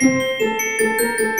Música